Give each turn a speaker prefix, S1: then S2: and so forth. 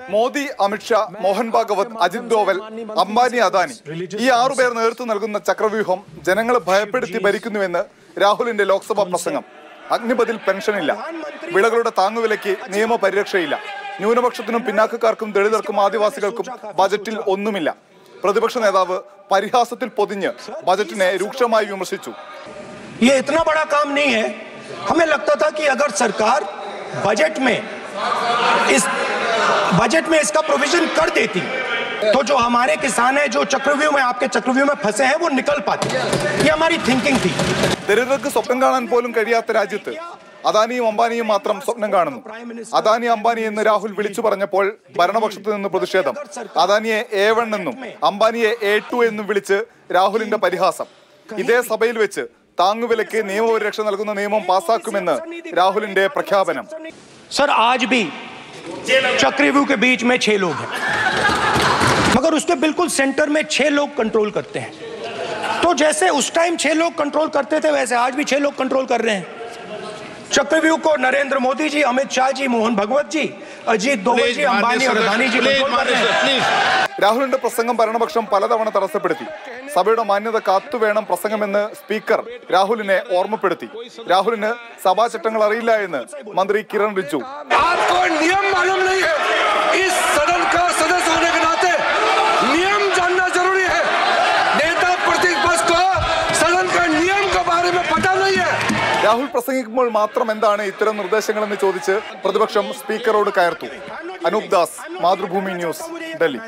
S1: മോദി അമിത്ഷാ മോഹൻ ഭാഗവത് അജിത് ഡോവൽ അംബാനി അദാനി ഈ ആറുപേർ നേതൃത്വം നൽകുന്ന ചക്രവ്യൂഹം ജനങ്ങളെ ഭയപ്പെടുത്തി ഭരിക്കുന്നുവെന്ന് രാഹുലിന്റെ ലോക്സഭാ പ്രസംഗം അഗ്നിപതിൽ പെൻഷനില്ല വിളകളുടെ താങ്ങുവിലയ്ക്ക് നിയമപരിരക്ഷയില്ല ന്യൂനപക്ഷത്തിനും പിന്നാക്കക്കാർക്കും ദളിതർക്കും ആദിവാസികൾക്കും ബജറ്റിൽ ഒന്നുമില്ല പ്രതിപക്ഷ നേതാവ് പരിഹാസത്തിൽ പൊതിഞ്ഞ് ബജറ്റിനെ രൂക്ഷമായി വിമർശിച്ചു
S2: ये इतना बड़ा काम नहीं है हमें लगता था कि अगर सरकार बजट में इस बजट में इसका प्रोविजन कर देती तो जो हमारे किसान हैं जो चक्रव्यूह में आपके चक्रव्यूह में फंसे हैं वो निकल पाते ये हमारी थिंकिंग थी
S1: ദരിദ്രർക്ക് സ്വപ്നം കാണാൻ പോലും കഴിയാത്ത രാജ്യത്ത് അദാനിയും അംബാനിയും മാത്രം സ്വപ്നം കാണുന്നു അദാനി അംബാനി എന്ന് രാഹുൽ വിളിച്ചു പറഞ്ഞപ്പോൾ ഭരണപക്ഷത്ത് നിന്ന് പ്രതിഷേധം അദാനിയെ എ വൺ എന്നും അംബാനിയെ എ ടു എന്നും വിളിച്ച് രാഹുലിന്റെ പരിഹാസം ഇതേ സഭയിൽ വെച്ച് താങ്ങുവിലയ്ക്ക് നിയമപരിരക്ഷ നൽകുന്ന നിയമം പാസാക്കുമെന്ന് രാഹുലിന്റെ പ്രഖ്യാപനം
S2: सर आज भी चक्रव्यूह के बीच में छह लोग हैं। मगर उसके बिल्कुल सेंटर में छह लोग कंट्रोल करते हैं। तो जैसे उस टाइम छह लोग कंट्रोल करते थे वैसे आज भी छह लोग कंट्रोल कर रहे हैं। चक्रव्यूह को नरेंद्र मोदी जी अमित शाह जी मोहन भगवत जी अजीत दोवल जी अंबानी और अदानी जी कंट्रोल कर रहे हैं।
S1: രാഹുലിന്റെ പ്രസംഗം ഭരണപക്ഷം പലതവണ തടസ്സപ്പെടുത്തി. സഭയുടെ മാന്യത കാത്തുവേണം പ്രസംഗമെന്ന് സ്പീക്കർ രാഹുലിനെ ഓർമ്മപ്പെടുത്തി. രാഹുലിന് സഭാ ചട്ടങ്ങൾ അറിയില്ല എന്ന് മന്ത്രി കിരൺ റിജു. രാഹുൽ പ്രസംഗിക്കുമ്പോൾ മാത്രം എന്താണ് ഇത്തരം നിർദ്ദേശങ്ങളെന്ന് ചോദിച്ച് പ്രതിപക്ഷം സ്പീക്കറോട് കയർത്തു. അനൂപ് ദാസ് മാതൃഭൂമി ന്യൂസ് ഡൽഹി.